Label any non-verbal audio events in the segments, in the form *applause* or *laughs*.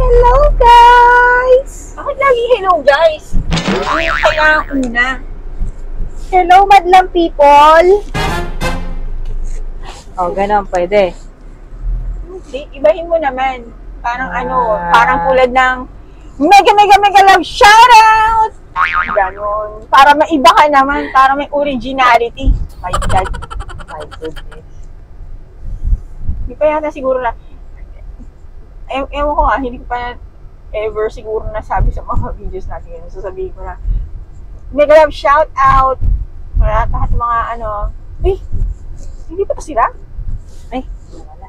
Hello, guys! Bakit lagi hello, guys? Ano kailangan una? Hello, madlang people! Oh, ganon, pwede. Hindi, ibahin mo naman. Parang Ah. ano, parang tulad ng mega, mega, mega love shoutout! Ganon. Para maiba ka naman, para may originality. My God. My goodness. Hindi pa yata siguro na, e ewan ko nga, hindi ko pa ever siguro nasabi sa mga *laughs* videos natin yun. Sasabihin ko na, mega love shout out. Wala, lahat mga ano, eh, hindi pa sila? Ay, wala.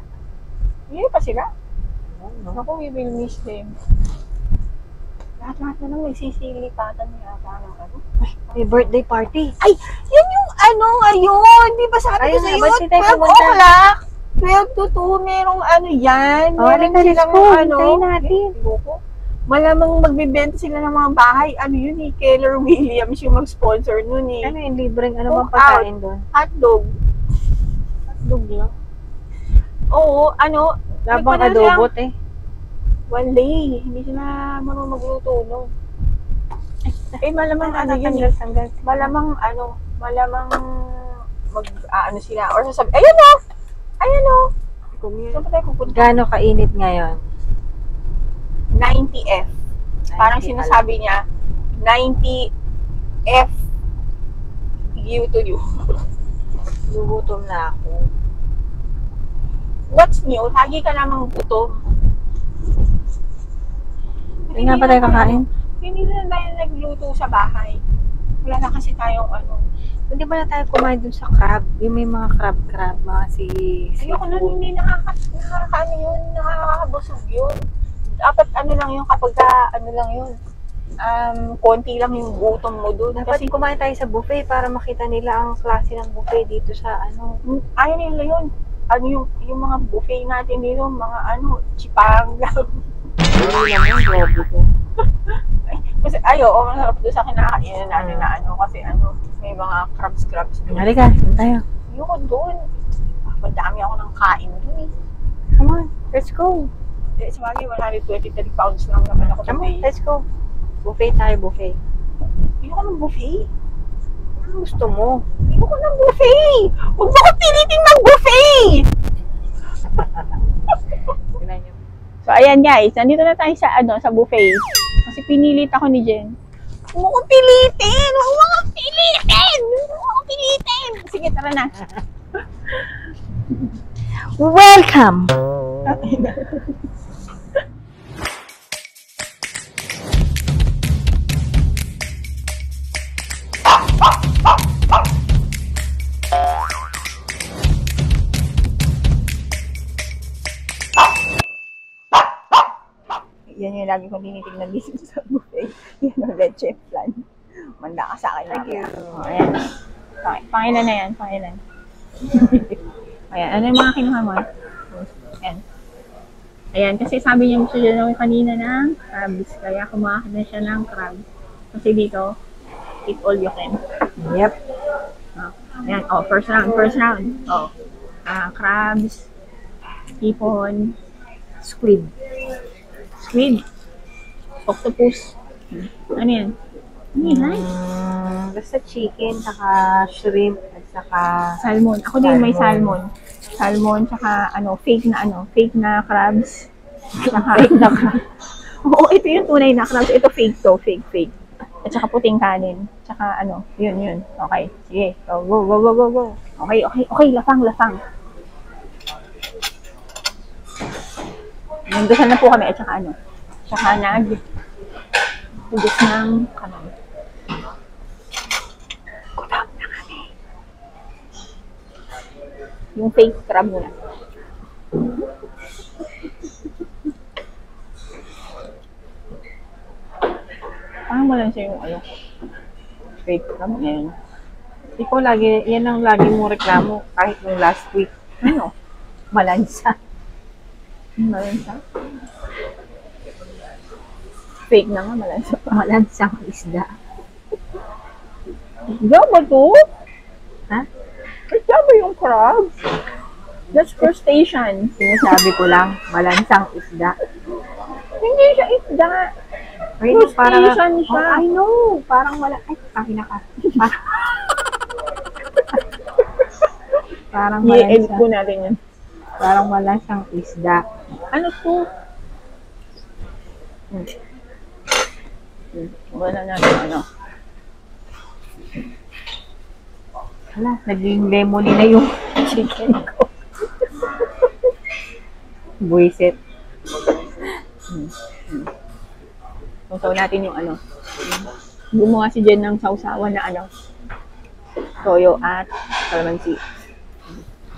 Hindi pa sila? Ano? Ako, we will miss them. Lahat-lahat na lang nagsisilipatan yata ng ano. May birthday party. Ay, yan yung ano ngayon. Di ba sabi ko sa'yo? nga, ba't di tayo 12 pumunta? o'clock. 12 to 2, merong ano yan. Oh, Meron silang go. ano. Natin. Eh. Malamang magbibenta sila ng mga bahay. Ano yun eh, Keller Williams yung mag-sponsor nun eh. Ano yung libreng ano bang Cook pagkain doon? Hotdog. Hotdog lang. Oo, ano, Labang adobot eh. One day, hindi sila marunong magluto, no? *laughs* Eh, malamang ano yun eh. tanggal. Malamang ano, malamang mag, ah, ano sila, or sasabi, ayan o! Ayan o! Saan pa tayo pupunta? Gaano kainit ngayon? 90F. Parang 90 sinasabi niya, 90F you to you. *laughs* Lugutom na ako. What's new? Lagi ka namang gutom. Hindi nga ba tayo kakain? Hindi na tayo nagluto sa bahay. Wala na kasi tayong ano. Hindi ba na tayo kumain dun sa crab? Yung may mga crab-crab, mga si Ayoko na, seafood. hindi nakaka, nakakaano yun, nakakabusog yun. Dapat ano lang yun, kapag ka, ano lang yun, um, konti lang yung gutom mo doon. Dapat Kasi kumain tayo sa buffet para makita nila ang klase ng buffet dito sa ano. ayaw nila yun. Ano yung, yung mga buffet natin dito, mga ano, chipang. Hindi *laughs* naman, grabe ko. kasi ayo, oh, masarap doon sa kinakainan natin na ano, kasi ano, may mga crabs-crabs doon. Halika, dun tayo. Ayoko doon. Ah, madami ako ng kain doon eh. Come on, let's go. Eh, sa bagay, 123 pounds lang naman ako Come on, let's go. Buffet tayo, buffet. Ayoko ng buffet. Ano gusto mo? Ayoko ng buffet! Huwag mo ko piliting ng buffet! Tignan *laughs* niyo. So, ayan guys, nandito na tayo sa, ano, sa buffet. Kasi pinilit ako ni Jen. Huwag mo ko pilitin! Huwag mo ko pilitin! Huwag mo ko pilitin! Sige, tara na. Welcome! *laughs* lagi kong tinitingnan dito *laughs* sa buffet. Yan ang leche plan. Manda ka sa akin. Thank you. Oh, ayan. Pang- Pangilan na yan, pangilan. *laughs* ayan, ano yung mga kinuha mo? Ayan. Ayan, kasi sabi niya gusto niya naman kanina ng crabs. Kaya kumuha na siya ng crabs. Kasi dito, eat all you can. Yep. Oh, ayan, oh, first round, first round. Oh, ah, crabs, hipon, Squid. squid, octopus. Ano yan? Ano yan? Mm, basta chicken, saka shrimp, at saka Salmon. Ako din may Salmon. salmon. Tsaka ano, fake na ano, fake na crabs. Tsaka, fake na crab. *laughs* Oo, ito yung tunay na crabs. Ito fake to, fake, fake. At saka puting kanin. Tsaka ano, yun, yun. Okay, sige. Go, go, go, go, go, go. Okay, okay, okay, lafang, lafang. Nagdasal na po kami at saka ano, tsaka nag hugas ng kanon. Gutom na kami. Yung fake crab muna. Parang wala siya yung ano, fake crab ngayon. Ikaw lagi, yan ang lagi mong reklamo kahit nung last week. Ano? Malansa. Siya? Fake na nga, malansa pa. Malansang isda. Isda ba to? Ha? Isda ba yung crab? That's crustacean. Sinasabi ko lang, malansang isda. Hindi siya isda. Ay, Crustacean parang, siya. Oh, I know. Parang wala. Ay, pakina ka. Parang, parang wala I-edit siya. po natin yan. Parang wala siyang isda. Ano to? Hmm. Hmm. Wala natin ano. Wala, naging lemony na yung *laughs* Chicken ko. buwisit. Sausaw natin yung ano. Gumawa si Jen ng sausawan na ano. Toyo at calamansi.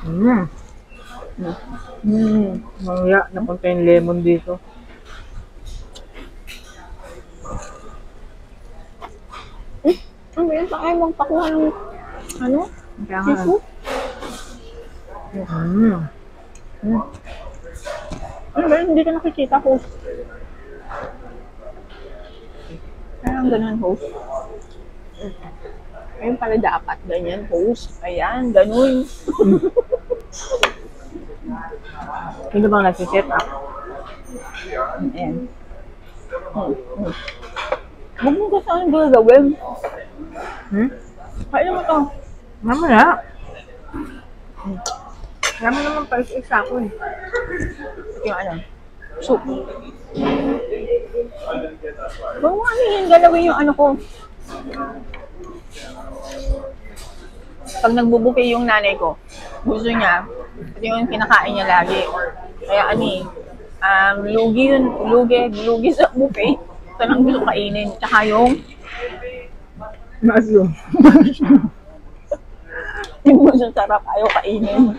Mm. Mm. Mamaya, napunta yung lemon dito. Ba yun? Saan kayo magpakuha ng ano? Nga, Seafood? mm. Ano ba yun? Hindi ka nakikita, host. Parang ganun, host. Ayun pala dapat, ganyan, host. Ayan, ganun. *laughs* Sino bang nagsiset up? Ayan. Hmm. Hmm. Huwag mo kasi ang gagawin. Hmm? Kaya mo to. Mamaya. Marami naman pa isa ako eh. Yung ano, soup. Huwag mo ano yun, galawin yung ano ko. Pag nagbubuke yung nanay ko, gusto niya, ito yung kinakain niya lagi. Kaya ano eh, um, lugi yun, lugi, lugi sa buffet. Ito lang gusto kainin. Tsaka yung, Mushroom. *laughs* yung gusto sarap, ayaw kainin.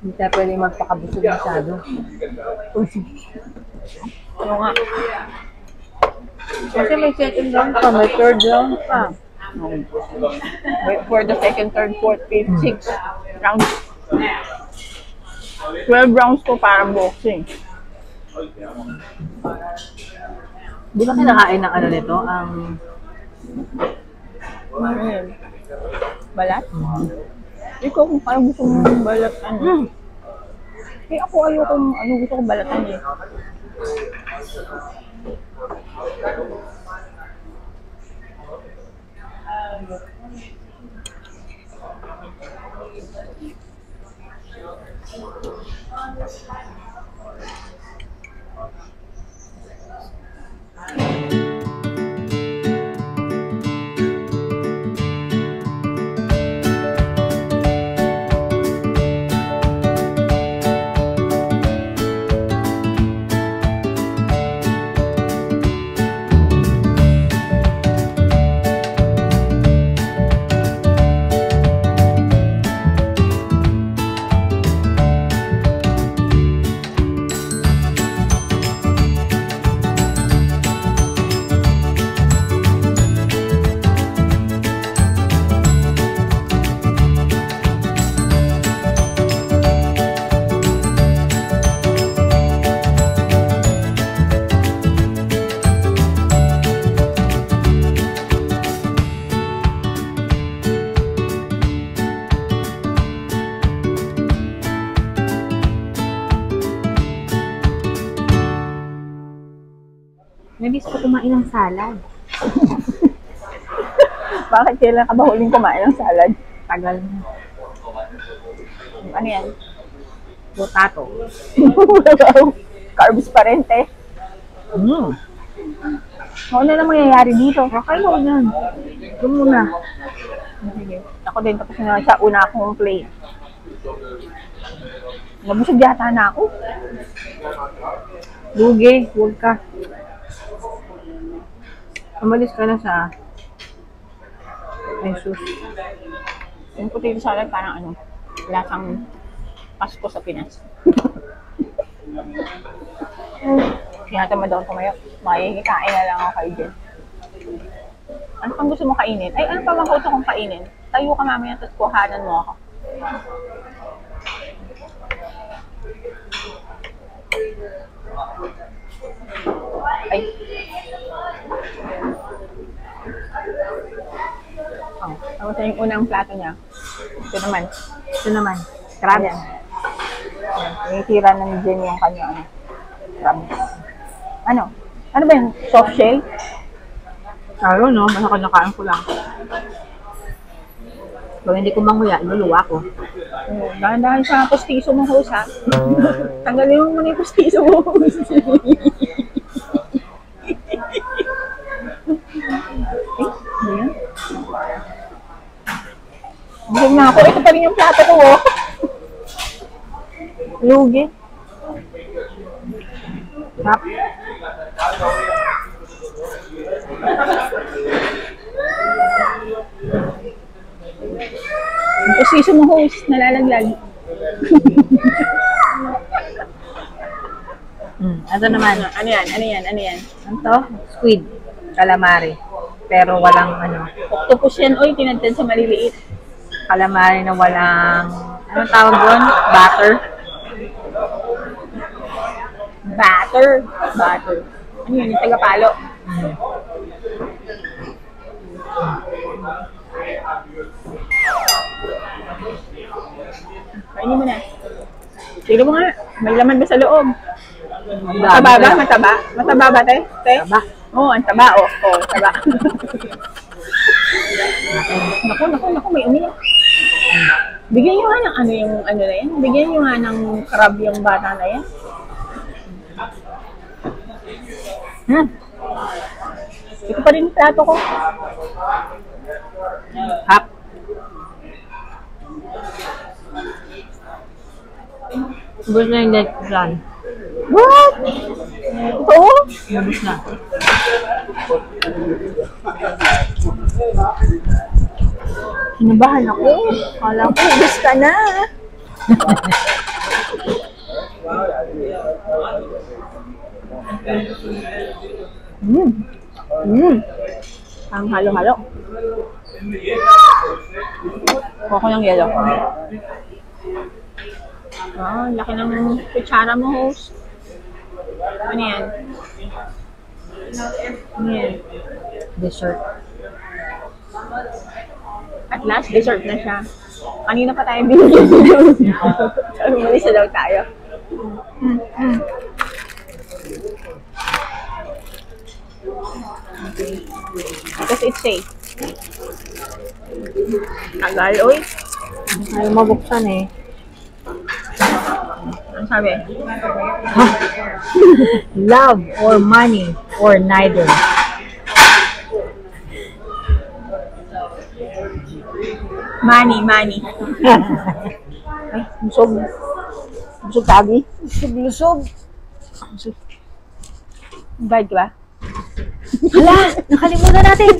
Hindi tayo pwede magpakabusog masyado. Ano nga, Kasi may second round pa, may third round pa. Wait for the second, third, fourth, fifth, sixth rounds. 12 rounds to parang boxing. Di ba kinakain ng ano nito? Ang yun? Balat? Ikaw kung parang gusto mo ng balat, ano? Eh ako ayoko, ano gusto ko balatan eh. Nabis ko kumain ng salad. *laughs* Bakit kailan ka ba huling kumain ng salad? Tagal na. Ano yan? Potato. Carbs pa rin, te. Mm. Ano na mangyayari dito? Okay mo yan. Ito muna. Sige. Ako din, tapos na siya una akong plate. Nabusog yata na ako. Lugi, huwag ka. Umalis ka na sa Ay, sus. Yung potato salad parang ano, lasang Pasko sa Pinas. *laughs* Kaya tamad ako tumayo. Makikikain na lang ako kayo dyan. Ano pang gusto mo kainin? Ay, ano pa bang gusto kong kainin? Tayo ka mamaya, tapos kuhanan mo ako. Oh, tapos yung unang plato niya. Ito naman. Ito naman. Crab. Ayan. Ayan. Tinitira na ni Jen yung kanya, ano, crab. Ano? Ano ba yung soft shell? Ayaw, no? Basta kinakain ko lang. Kung hindi ko manguya, iluluwa ko. Oh, dahan-dahan sa postiso mo, ha? *laughs* Tanggalin mo muna yung postiso mo, host. Eh, ano yan? Busog na ako. Ito pa rin yung plato ko, oh. Lugi. Crab. Yung postiso mo, host. Nalalaglag. Mm. Ito naman. Ano yan? Ano yan? Ano yan? Ano to? Squid. Calamari. Pero walang ano. Octopus yan, oy. Tinadtad sa maliliit. Calamari na walang... Anong tawag doon? Butter. Batter. Batter. Ano yun? Yung tagapalo. Kainin mo na. Tignan mo nga. May laman ba sa loob? Mataba ba? Mataba? Mataba ba, te? Te? Taba. Oo, oh, ang taba. Oo, oh, oh, taba. *laughs* naku, naku, naku, may umiyak. Bigyan nyo nga ng ano yung ano na yan. Bigyan nyo nga ng crab yung bata na yan. Hmm. Ito pa rin yung plato ko. Hap. Ubus na yung net plan. What? Oo? Ubus na. Kinabahan ako. Kala ko, ubus ka na. mm. Mm. Ang halo-halo. Kuha ko ng yelo. Ah, laki ng kutsara mo, host. Ano yan? Ano yan? Dessert. At last, dessert na siya. Kanina pa tayo binigyan ni Jules. Sabi *laughs* mo, isa daw tayo. Mm, mm. Because it's safe. Tagal, oy. Ayaw mabuksan eh. Ano sabi? *laughs* Love or money or neither. Money, money. Ay, busog. Busog tabi. Busog, lusog. Busog. Bayad ka ba? Hala! Nakalimutan natin!